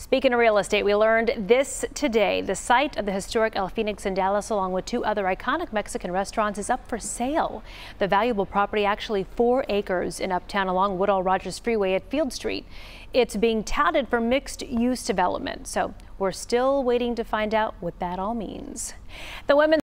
Speaking of real estate, we learned this today. The site of the historic El Fenix in Dallas, along with two other iconic Mexican restaurants, is up for sale. The valuable property, actually four acres in Uptown along Woodall Rodgers Freeway at Field Street. It's being touted for mixed use development, so we're still waiting to find out what that all means. The women